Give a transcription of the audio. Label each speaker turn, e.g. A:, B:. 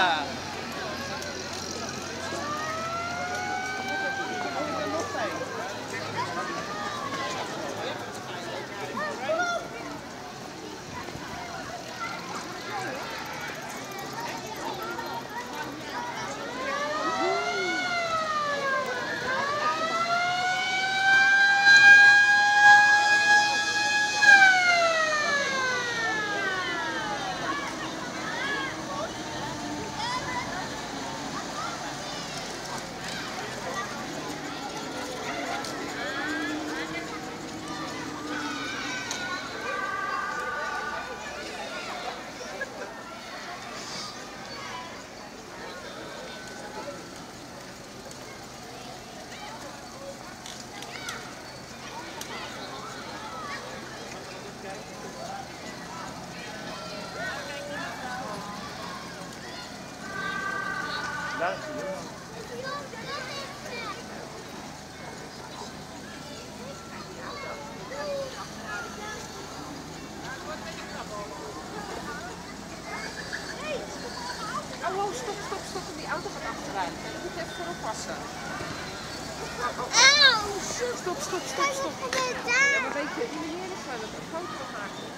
A: Nada. Daar.
B: Oh, stop, stop, stop. Die auto gaat achteruit. Je moet even voor oppassen.
C: Auw!
B: Stop, stop, stop, stop. Ja, maar weet je, die meneer is wel een foto maken.